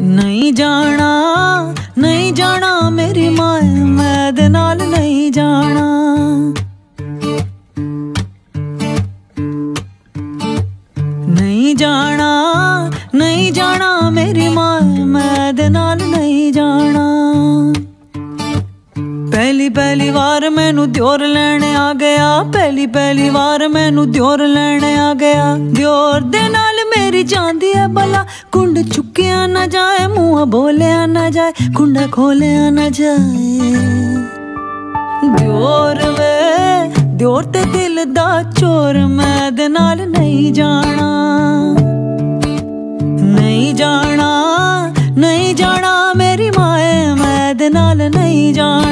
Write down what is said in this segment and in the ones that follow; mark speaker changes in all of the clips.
Speaker 1: ਨਹੀਂ ਜਾਣਾ ਨਹੀਂ ਜਾਣਾ ਮੇਰੀ ਮਾਂ ਮੈਂ ਦੇ ਨਾਲ ਨਹੀਂ ਜਾਣਾ। ਨਹੀਂ ਜਾਣਾ ਪਹਿਲੀ ਪਹਿਲੀ ਵਾਰ ਮੈਨੂੰ ਦਿਓਰ ਲੈਣ ਆ ਗਿਆ। ਪਹਿਲੀ ਪਹਿਲੀ ਵਾਰ ਮੈਨੂੰ ਦਿਓਰ ਲੈਣ ਆ ਗਿਆ। ਦਿਓਰ ਦੇ ਨਾਲ ਮੇਰੀ ਜਾਂਦੀ ਹੈ ਬਲਾ, ਕੁੰਡ ਚੁੱਕਿਆ ਨਾ ਜਾਏ, ਮੂੰਹ ਬੋਲਿਆ ਨਾ ਜਾਏ, ਕੁੰਡਾ ਖੋਲਿਆ ਨਾ ਜਾਏ। ਦਿਓਰ ਵੇ, ਦਿਓਰ ਤੇ ਦਿਲ ਦਾ ਚੋਰ ਮੈਂ ਦੇ ਨਾਲ ਨਹੀਂ ਜਾਣਾ। ਨਹੀਂ ਜਾਣਾ ਨਹੀਂ ਜਾਣਾ ਮੇਰੀ ਮਾਏ ਮੈਂ ਦੇ ਨਾਲ ਨਹੀਂ ਜਾਣਾ।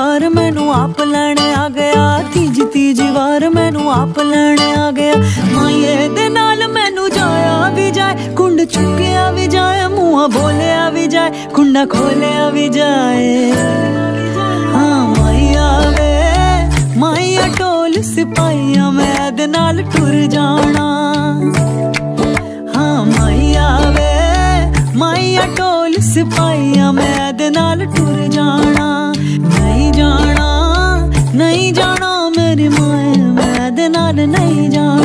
Speaker 1: ਵਾਰ ਮੈਨੂੰ ਆਪ ਲੈਣ ਆ ਗਿਆ, ਤੀਜੀ ਤੀਜੀ ਵਾਰ ਮੈਨੂੰ ਆਪ ਲੈਣ ਆ ਗਿਆ। ਮਾਏ ਦੇ ਨਾਲ ਮੈਨੂੰ ਜਾਇਆ ਵੀ ਜਾਏ, ਕੁੰਡ ਚੁੱਕਿਆ ਵੀ ਜਾਏ, ਮੂੰਹ ਬੋਲਿਆ ਵੀ ਜਾਏ, ਕੁੰਡਾ ਖੋਲਿਆ ਵੀ ਜਾਏ। ਹਾਂ ਮਾਇਆ ਵੇ ਮਾਇਆ ਢੋਲ ਸਿਪਾਹੀਆਂ ਮੈਂ ਦੇ ਨਾਲ ਟੁਰ ਜਾਣਾ। ਹਾਂ ਮਾਇਆ ਵੇ ਮਾਇਆ ਢੋਲ ਸਿਪਾਹੀਆਂ ਮੈਂ ਯਾਦ ਨਾਲ ਨਹੀਂ ਜਾ